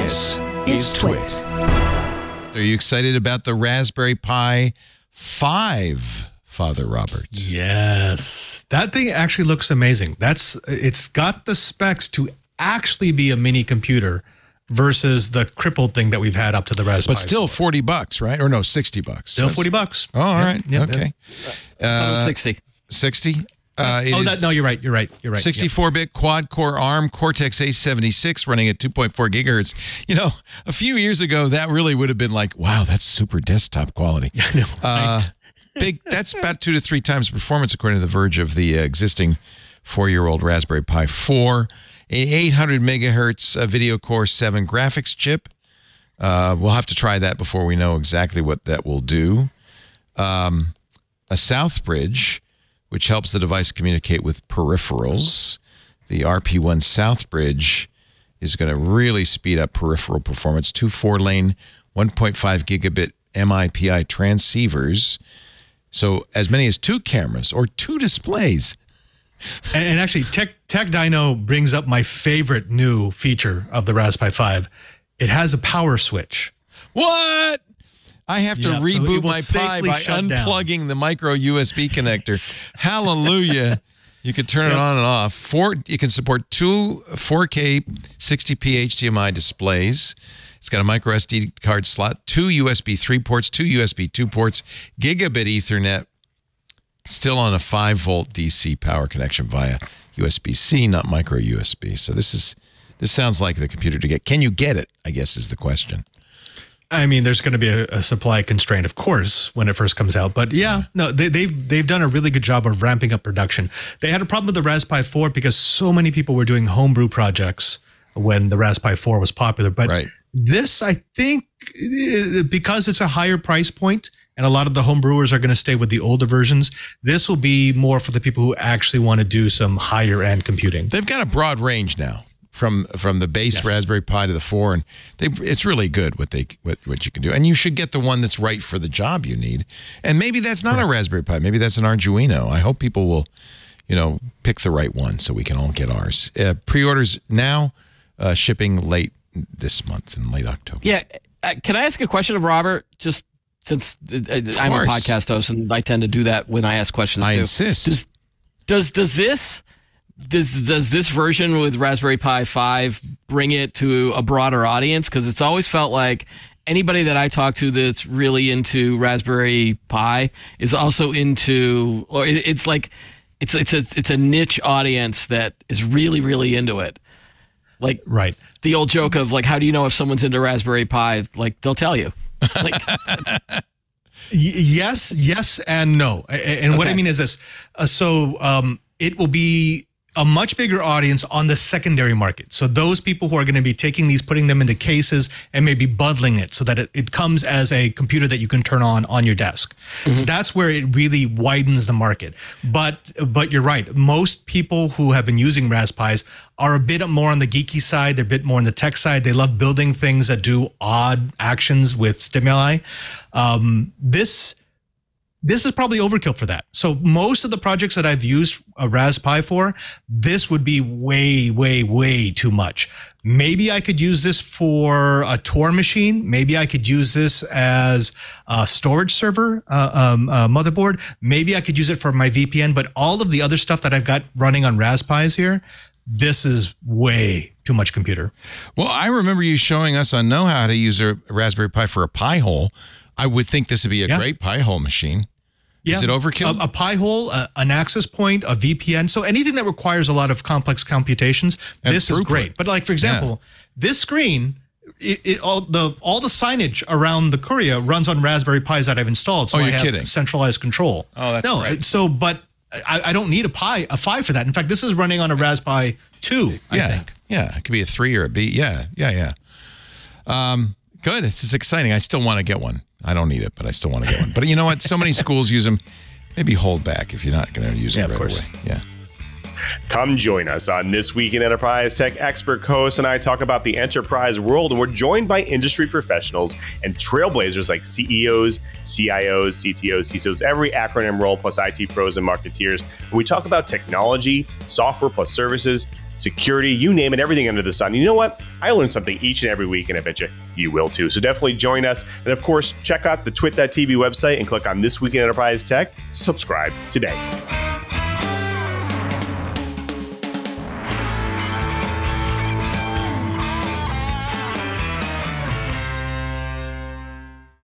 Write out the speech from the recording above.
This is Twit. Are you excited about the Raspberry Pi 5, Father Robert? Yes. That thing actually looks amazing. That's it's got the specs to actually be a mini computer versus the crippled thing that we've had up to the Raspberry. But still 40 bucks, right? Or no, 60 bucks. still 40 bucks. Oh, all Yep, right. yep, okay. Uh, 60. 60? Uh, Oh, that no, you're right. You're right. You're right. Yep. 64-bit quad-core ARM Cortex A76 running at 2.4 gigahertz. You know, a few years ago, that really would have been like, wow, that's super desktop quality. I know, Uh, big. That's about two to three times performance, according to The Verge, of the uh, existing four-year-old Raspberry Pi 4. A 800 megahertz uh, Video Core 7 graphics chip. Uh, we'll have to try that before we know exactly what that will do. Um, a South Bridge, which helps the device communicate with peripherals. The RP1 South Bridge is going to really speed up peripheral performance. Two four lane, 1.5 gigabit MIPI transceivers. So, as many as two cameras or two displays. And, and actually, Tech Tech Dino brings up my favorite new feature of the Raspberry 5. It has a power switch. What? I have to so it reboot will my Pi by shut down. unplugging the micro USB connector. Hallelujah. You can turn it on and off. Four, you can support two 4K 60p HDMI displays. It's got a micro SD card slot, two USB 3 ports, two USB 2 ports, gigabit Ethernet, still on a 5 volt DC power connection via USB C, not micro USB. So this is this sounds like the computer to get. Can you get it? I guess is the question. I mean, there's going to be a, a supply constraint, of course, when it first comes out. But yeah, no, they, they've they've done a really good job of ramping up production. They had a problem with the Raspberry 4 because so many people were doing homebrew projects when the Raspberry 4 was popular. But Right. this, I think, eh, because it's a higher price point, and a lot of the homebrewers are going to stay with the older versions. This will be more for the people who actually want to do some higher end computing. They've got a broad range now from from the base Yes. Raspberry Pi to the four, and they it's really good what they what, what you can do. And you should get the one that's right for the job you need. And maybe that's not a Raspberry Pi. Maybe that's an Arduino. I hope people will, you know, pick the right one so we can all get ours. Uh, pre-orders now, uh, shipping late this month in late October. Yeah. Uh, can I ask a question of Robert? Just since uh, I'm a podcast host and I tend to do that when I ask questions I too. insist. Does, does does this does does this version with Raspberry Pi 5 bring it to a broader audience? Because it's always felt like anybody that I talk to that's really into Raspberry Pi is also into, or it, it's like it's it's a it's a niche audience that is really really into it. Like Right. the old joke of like, how do you know if someone's into Raspberry Pi? Like they'll tell you. Like, yes, yes, and no. And what I mean is this: uh, so um, it will be a much bigger audience on the secondary market. So those people who are going to be taking these, putting them into cases, and maybe bundling it so that it, it comes as a computer that you can turn on on your desk. So that's where it really widens the market. But but you're right. Most people who have been using Raspis are a bit more on the geeky side. They're a bit more on the tech side. They love building things that do odd actions with stimuli. Um, this this is probably overkill for that. So most of the projects that I've used a Raspberry Pi for, this would be way, way, way too much. Maybe I could use this for a Tor machine. Maybe I could use this as a storage server uh, um, uh, motherboard. Maybe I could use it for my VPN. But all of the other stuff that I've got running on Raspberries here, this is way too much computer. Well, I remember you showing us on Know How to use a Raspberry Pi for a Pi hole. I would think this would be a Yeah. great Pi hole machine. Is it overkill? A, a Pi hole, a, an access point, a VPN. So anything that requires a lot of complex computations, And this is great. But like for example, this screen, it, it, all the all the signage around the Curia runs on Raspberry Pis that I've installed. So Oh, I you're have kidding. centralized control. Oh, that's no. great. So, but I, I don't need a Pi a Phi for that. In fact, this is running on a Raspberry two. I yeah, think. yeah, it could be a three or a B. Yeah, yeah, yeah. Um, good. This is exciting. I still want to get one. I don't need it, but I still want to get one. But you know what? So many schools use them. Maybe hold back if you're not going to use Yeah, it of course. away. Yeah. Come join us on This Week in Enterprise Tech. Expert co-host and I talk about the enterprise world, and we're joined by industry professionals and trailblazers like E CEOs, CIOs, CTOs, CISOs, every acronym role, plus IT pros and marketeers. And we talk about technology, software plus services, security, you name it, everything under the sun. You know what? I learn something each and every week, and I bet you you will too. So definitely join us. And of course, check out the twit.tv website and click on This Week in Enterprise Tech. Subscribe today.